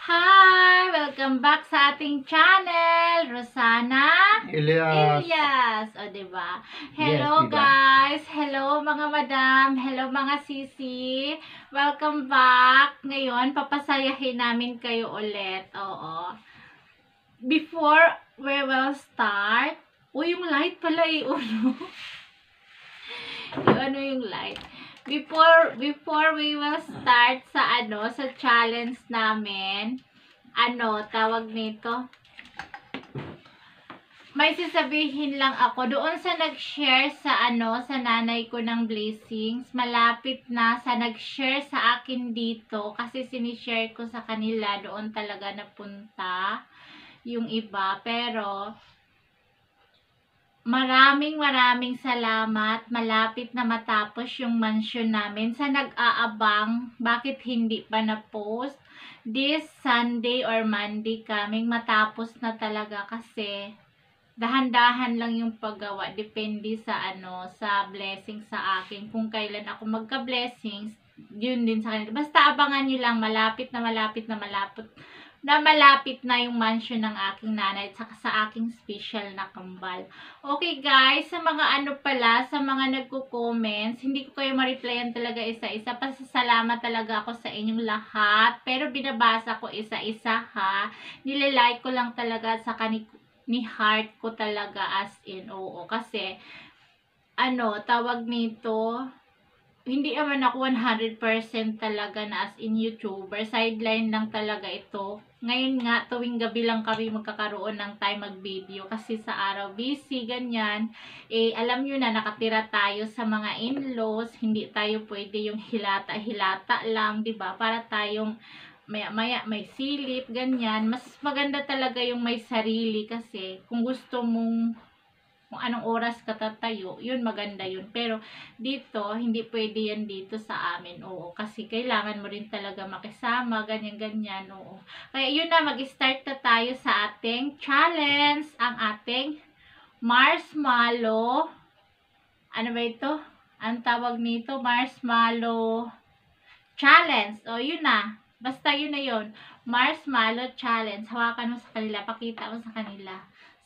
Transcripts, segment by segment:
Hi! Welcome back sa ating channel, Rosana Elias. Ilyas. O, diba? Hello, Yes, diba? guys! Hello, mga madam! Hello, mga sisi! Welcome back! Ngayon, papasayahin namin kayo ulit. Oo. Before we will start, Uy, yung light pala eh, uno. yung ano yung light. Before, before we will start sa ano, sa challenge namin, ano, tawag nito, may sasabihin lang ako doon sa nag-share sa ano sa nanay ko ng blessings malapit na sa nag-share sa akin dito kasi sinishare ko sa kanila doon talaga napunta yung iba. Pero maraming maraming salamat. Malapit na matapos yung mansion namin. Sa nag-aabang bakit hindi pa na-post? This Sunday or Monday kaming matapos na talaga kasi dahan-dahan lang yung paggawa. Depende sa ano sa blessing sa akin. Kung kailan ako magka-blessings yun din sa kanila. Basta abangan nyo lang malapit na malapit na malapit na malapit na yung mansion ng aking nanay at saka sa aking special na kambal. Okay guys, sa mga ano pala, sa mga nagko-comments, hindi ko kayo ma-replyan talaga isa-isa. Pasasalamat talaga ako sa inyong lahat. Pero binabasa ko isa-isa ha. Nililike ko lang talaga sa kani ni heart ko talaga as in oo. Kasi, ano, tawag nito, hindi naman ako 100% talaga na as in YouTuber. Sideline lang talaga ito. Ngayon nga, tuwing gabi lang kami magkakaroon ng time mag-video. Kasi sa araw busy, ganyan. Eh, alam nyo na, nakatira tayo sa mga in-laws. Hindi tayo pwede yung hilata-hilata lang, ba Para tayong maya-maya may silip, ganyan. Mas maganda talaga yung may sarili kasi kung gusto mong kung anong oras ka tatayo, yun maganda yun. Pero dito, hindi pwede yan dito sa amin. Oo, kasi kailangan mo rin talaga makisama, ganyan-ganyan. Oo. Kaya yun na, mag-start na tayo sa ating challenge. Ang ating marshmallow. Ano ba ito? Ang tawag nito, marshmallow challenge. O, yun na. Basta yun na yun. Marshmallow challenge. Hawakan mo sa kanila. Pakita mo sa kanila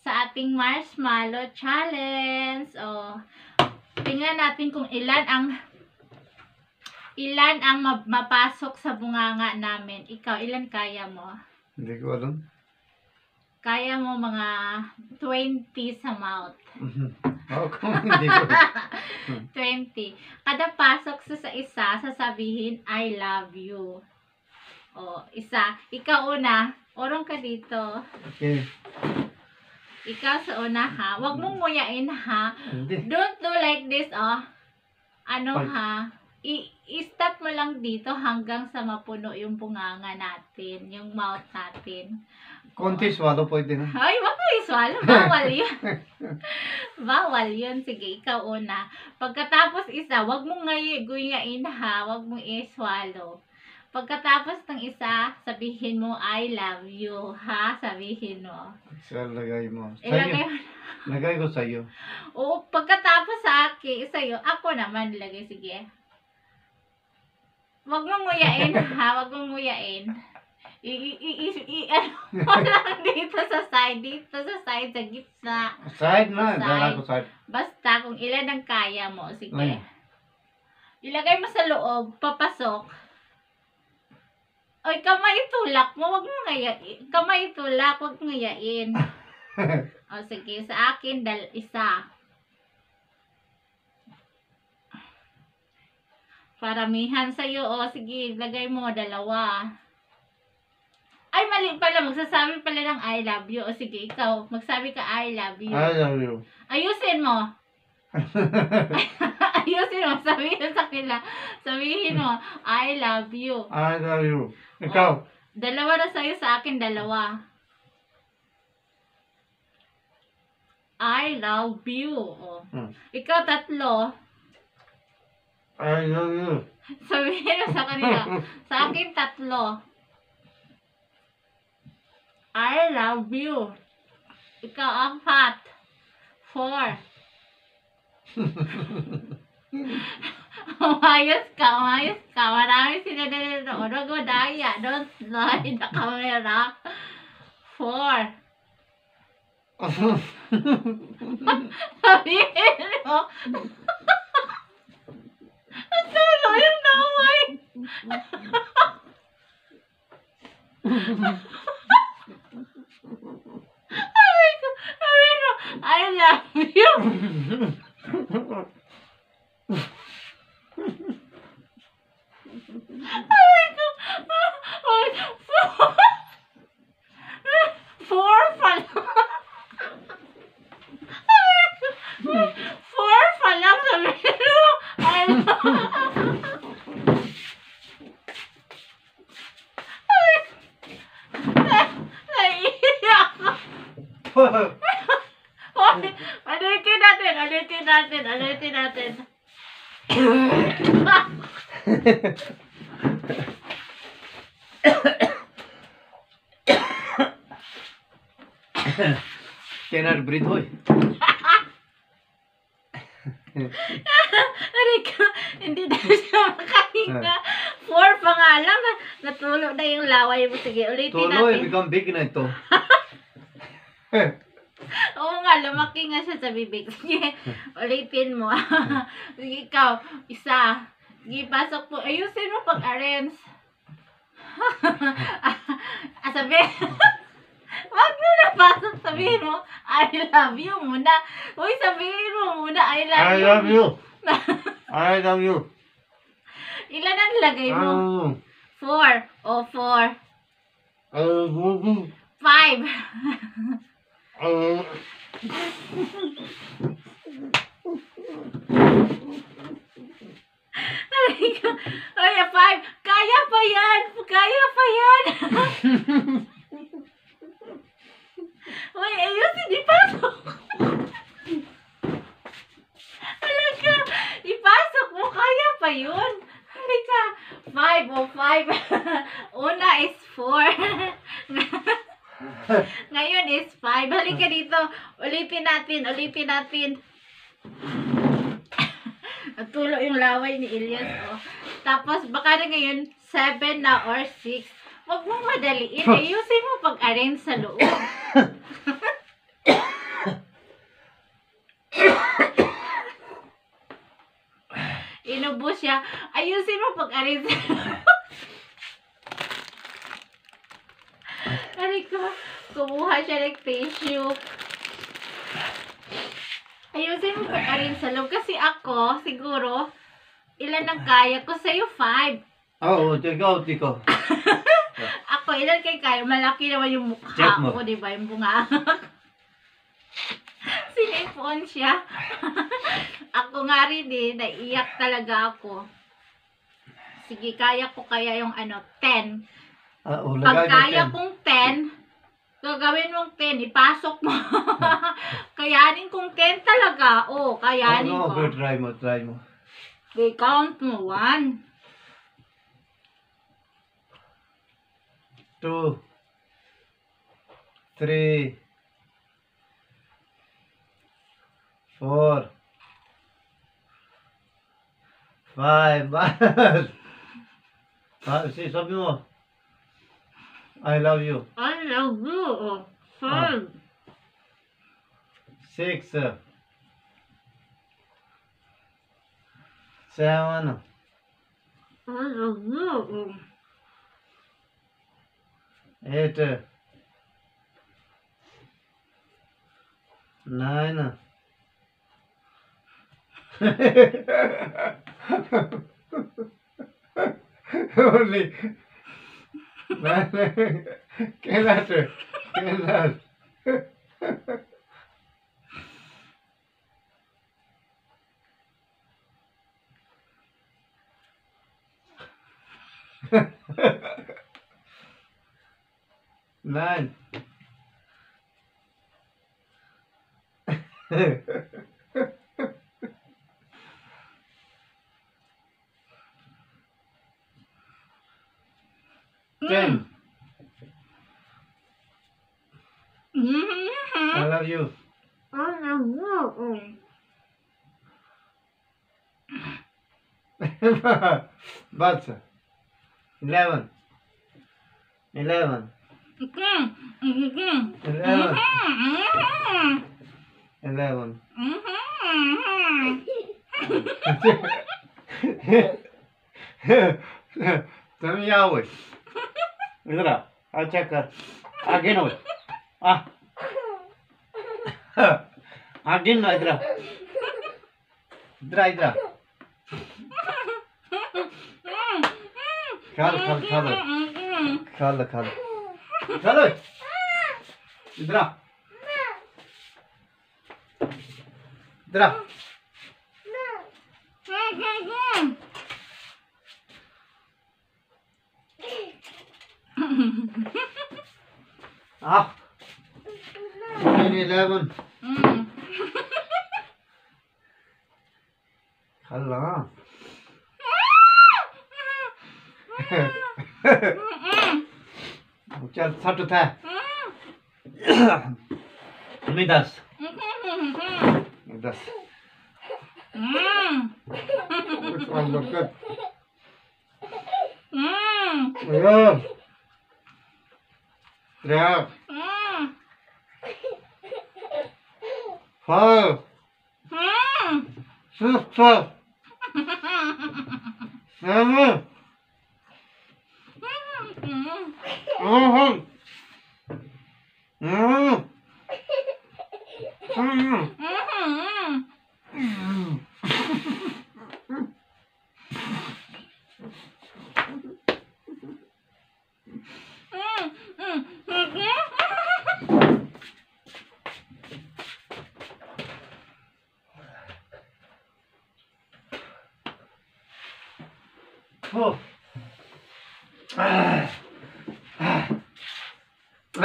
sa ating marshmallow challenge. O, tingnan natin kung ilan ang ilan ang ma- mapasok sa bunganga namin. Ikaw, ilan kaya mo? Hindi ko alam. Kaya mo mga 20 sa mouth. Ako kung hindi ko. 20. Kada pasok sa sa isa, sasabihin, I love you. O, isa. Ikaw una. Orong ka dito. Okay. Ikaw sa una ha. Huwag mong nguyain ha. Hindi. Don't do like this, oh. Ano Pag- ha? I-stop mo lang dito hanggang sa mapuno yung bunganga natin, yung mouth natin. Konti swallow pwede na. Ay, wag mo iswalo. Bawal yun. Bawal yun. Sige, ikaw una. Pagkatapos isa, wag mong ngay guyain ha. Wag mong iswalo. Pagkatapos ng isa, sabihin mo, I love you, ha? Sabihin mo. Sa lagay mo. Ilagay Sa'yo. Lagay ko sa'yo. Oo, pagkatapos sa akin, sa'yo, ako naman lagay, sige. Wag mong nguyain, ha? Wag mong nguyain. I, i, i, i, ano mo lang dito sa side, dito sa side, sa gitna. Side na. Side. Dala ko side. Basta, kung ilan ang kaya mo, sige. Ay. Ilagay mo sa loob, papasok. Oy, kamay tulak mo, wag mo ngayain. Kamay tulak, wag mo ngayain. o, sige, sa akin, dal isa. Paramihan sa'yo, o, sige, lagay mo, dalawa. Ay, mali pala, magsasabi pala ng I love you. O, sige, ikaw, magsabi ka I love you. I love you. Ayusin mo. Ayusin mo. Sabihin sa kanila. Sabihin mo, I love you. I love you. Ikaw. Dalawa na sa'yo sa akin, dalawa. I love you. O. Hmm. Ikaw tatlo. I love you. Sabihin mo sa kanila. Sa akin tatlo. I love you. Ikaw apat. Four. Umayos ka, umayos ka. Marami sila na nanonood. Huwag mo daya. Don't lie the camera. Four. Sabihin mo. Ang tulo yung naway. Sabi ko, sabi mo, I love you. Sabi ko, ay, four. Four pala. Sabi ko, Four pa lang sabihin mo. I Naiiyak Ulitin natin, ulitin natin, ulitin natin. Cannot breathe, hoy. Aray ka, hindi na siya makahinga. Four pa nga lang, na, natulo na yung laway mo. Sige, ulitin Tuloy, natin. become big na ito. Oo nga, lumaki nga siya sa bibig. Sige, ulitin mo. Sige, ikaw, isa. Sige, pasok po. Ayusin mo pag-arrange. ah, sabi, wag mo na pasok. Sabihin mo, I love you muna. Uy, sabihin mo muna, I love I you. love you. I love you. Ilan ang lagay mo? Oh, Four. O, four. I love you. Five. Oh, Aray ko. Ay, five. Kaya pa yan. Kaya pa yan. Uy, ayusin. Ipasok. Halika. Ipasok mo. Kaya pa yun. Halika. Five. O, five. Una is four. Ngayon is five. Halika dito. Ulitin natin. Ulitin natin. Natulo yung laway ni Elias. Oh. Tapos, baka na ngayon, 7 na or 6. Huwag mong madaliin. Ayusin mo pag-arrange sa loob. Inubo siya. Ayusin mo pag-arrange sa loob. Aray ko, kumuha siya ng tissue. Ayusin mo pag-arrange sa loob. Kasi ako, siguro, ilan ang kaya ko? Sa'yo, 5. oh, ikaw, ikaw. Ako, ilan kay kaya? Malaki naman yung mukha Check mo. ko, di ba? Yung bunga. Sinipon siya. ako nga rin eh, naiiyak talaga ako. Sige, kaya ko kaya yung ano, 10. Ah, oh, Pag kaya kong 10, gagawin mong 10, ipasok mo. kayanin kong 10 talaga. Oo, kayanin Oh, no, ko. try mo, try mo. Okay, count mo. 1, Two. Three. Four. Five. ah, si, sabi mo. I love you. I love you. Oh, five. Six. uh, Seven. I love you. Eight. uh, Nine. Only. Nine. Cannot. Cannot. Nine. Ten. Mm-hmm. I love you. I love you. Batsa. Eleven. Eleven. Eleven. Eleven. Eleven. Ten hours. इधर आ अच्छा कर। आगे ना आ। हाँ, हाँ, आगे ना इधर इधर इधर खाल खाल खाल। खाल खाल। खाल इधर इधर चल सट था मैं दस दस Treo. Five. Six. Seven. 음. 음. 음. 음. 음. 음.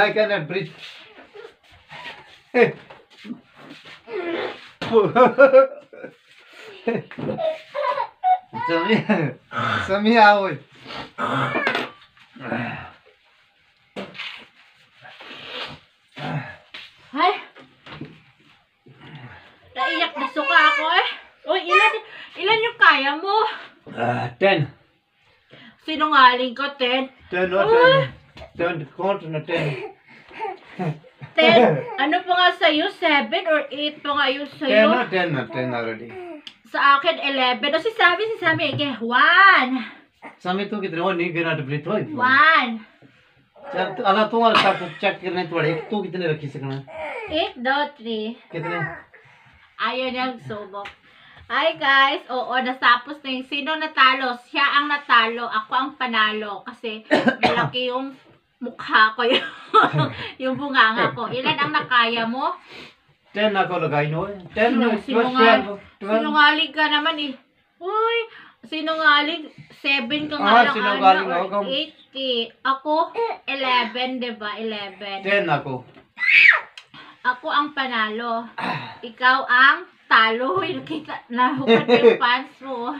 I cannot breathe. Sami, Sami ahoy. Ay! Naiyak na suka ako eh. Uy, ilan, ilan yung kaya mo? Ah, ten. Sinungaling ka, Ted. Ten or ten. Ten, count na ten. Ted, ano pa nga sa'yo? Seven or eight pa nga yung Ten sa'yo? na, ten na, ten already. Sa akin, eleven. O si Sabi, si Sabi, okay, one. Sami तू कितने हो नहीं गिना breathe हो One. चल तू अगर तू सब चेक करने तो एक तू कितने रखी सकना Eight daw, three. कितने Ayaw niyang subok. Hi guys! Oo, nasapos na yung sino natalo. Siya ang natalo. Ako ang panalo. Kasi malaki yung mukha ko yung, yung bunganga ko. Ilan ang nakaya mo? Ten ako lagay no. Ten, Sino, sinungal, sinungaling ka naman eh. Uy, sinungaling, seven ka nga ah, lang. Sinungaling ano, ako. Eight. Ako, eleven, di ba? Eleven. Ten ako. Ako ang panalo. Ikaw ang talo. Nakita, nahukat yung pants mo.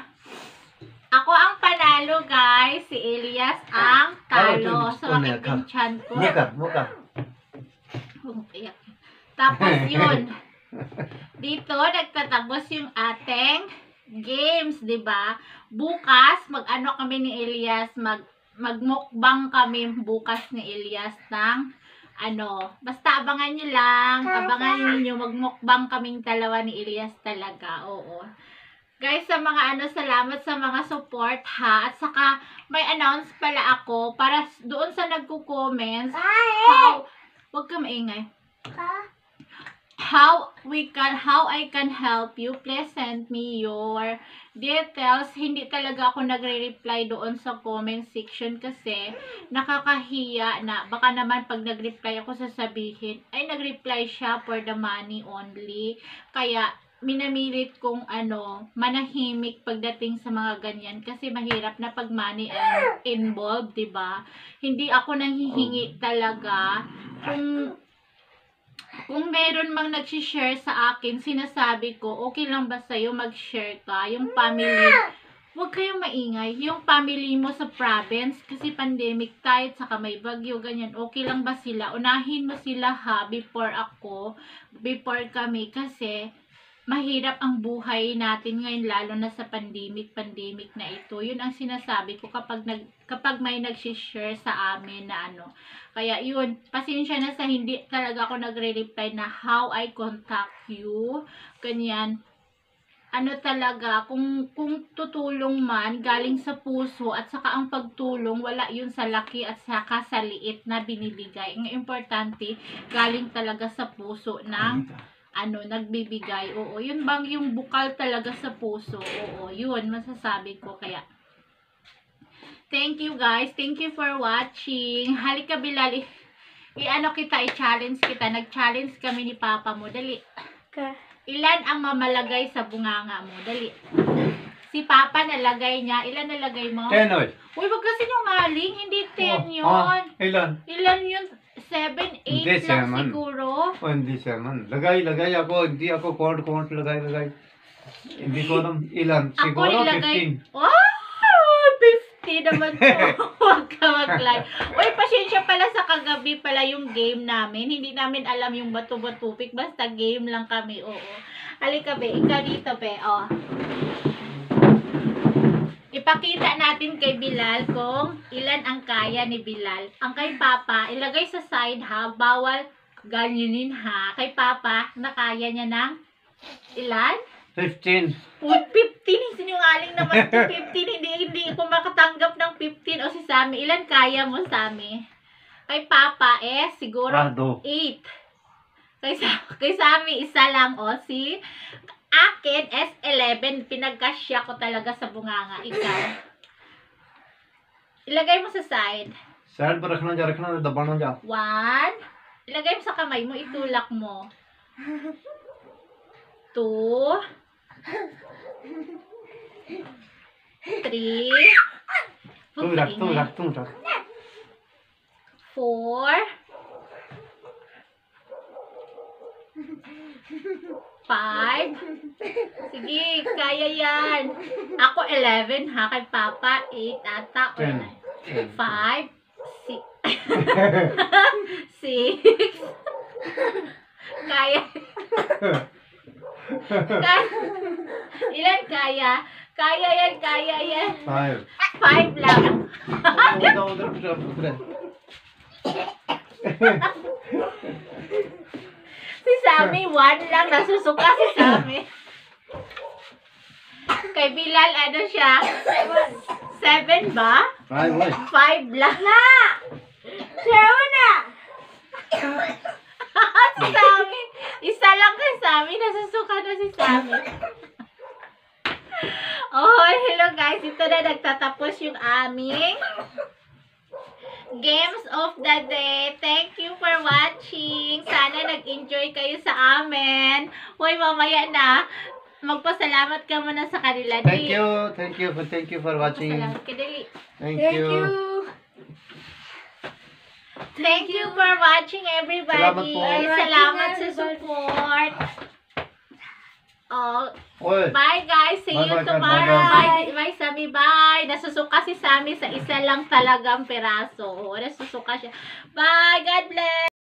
Ako ang panalo, guys. Si Elias ang ah, talo. So, aking chan ko. Muka, muka. Tapos yun. Dito, nagtatapos yung ating games, di ba? Bukas, mag-ano kami ni Elias, mag magmukbang kami bukas ni Elias ng ano, basta abangan nyo lang, abangan niyo magmukbang kaming dalawa ni Elias talaga, oo. Guys, sa mga ano, salamat sa mga support ha. At saka, may announce pala ako para doon sa nagko-comments how, wag ka maingay. How we can, how I can help you, please send me your details. Hindi talaga ako nagre-reply doon sa comment section kasi nakakahiya na baka naman pag nag-reply ako sasabihin ay nag-reply siya for the money only. Kaya minamilit kong ano, manahimik pagdating sa mga ganyan kasi mahirap na pag money ang involved, 'di ba? Hindi ako nanghihingi talaga kung kung meron mang nag-share sa akin, sinasabi ko, okay lang ba sa'yo mag-share ka? Yung family, huwag kayong maingay. Yung family mo sa province, kasi pandemic tayo, saka may bagyo, ganyan. Okay lang ba sila? Unahin mo sila ha, before ako, before kami, kasi mahirap ang buhay natin ngayon lalo na sa pandemic pandemic na ito. Yun ang sinasabi ko kapag nag kapag may nagsi-share sa amin na ano. Kaya yun pasensya na sa hindi talaga ako nagre-reply na how I contact you ganyan. Ano talaga kung kung tutulong man galing sa puso at saka ang pagtulong wala yun sa laki at saka sa liit na binibigay. Ang importante galing talaga sa puso ng ano, nagbibigay. Oo, yun bang yung bukal talaga sa puso. Oo, yun, masasabi ko. Kaya, thank you guys. Thank you for watching. Halika Bilal, i- i-ano kita, i-challenge kita. Nag-challenge kami ni Papa mo. Dali. Ka. Ilan ang mamalagay sa bunganga mo? Dali. Si Papa nalagay niya. Ilan nalagay mo? Ten oil. Uy, wag kasi nungaling. Hindi 10 yun. Ah, ilan? Ilan yun? 7, 8 Hindi, lang seven. siguro. Oh, hindi siya man. Lagay, lagay ako. Hindi ako count, count. Lagay, lagay. Hindi ko alam ilan. Ako Siguro ilagay. 15. Wow! 50 naman to. Huwag ka mag-live. Uy, pasensya pala sa kagabi pala yung game namin. Hindi namin alam yung bato-batupik. Basta game lang kami. Oo. Halika, be. Ikaw dito, be. Oh. Ipakita natin kay Bilal kung ilan ang kaya ni Bilal. Ang kay Papa, ilagay sa side ha. Bawal ganyanin ha. Kay Papa, nakaya niya ng ilan? 15. Uy, 15. Sinungaling naman to 15. Hindi, hindi ko makatanggap ng 15. O si Sammy, ilan kaya mo, Sammy? Kay Papa, eh, siguro Rado. 8. Kay, Sa- kay Sammy, isa lang. O, si Akin, S11, pinagkasya ko talaga sa bunganga. Ikaw. Ilagay mo sa side. Side pa rakhna ja, rakhna ja, dabana ja. One. Ilagay mo sa kamay mo, itulak mo. Two. Three. Tulak, tulak, tulak. Four. Five? Sige, kaya yan. Ako 11 ha, kay Papa 8 ata. Or Ten. Ten. Five? Six. six? kaya. kaya. Ilan kaya? Kaya yan, kaya yan. Five. Five lang. Hold on, hold on, hold on si Sammy, one lang. Nasusuka si Sammy. Kay Bilal, ano siya? Seven. Seven ba? Five, why? Five lang. Na! Seven na! si Sammy. Isa lang kay Sammy. Nasusuka na si Sammy. Oh, hello guys. Ito na nagtatapos yung aming games of the day. Thank you for watching. Sana nag-enjoy kayo sa amin. Hoy, mamaya na. Magpasalamat ka muna sa kanila. Thank you. Thank you for thank you for watching. Magpasalamat ka, Dili. Thank, you. Thank you for watching everybody. Salamat, po. Salamat sa support. Oh, bye guys. See you Bye-bye, Kat. tomorrow. Bye, bye, Sammy. Bye. Nasusuka si Sammy sa isa lang talagang peraso. Nasusuka siya. Bye. God bless.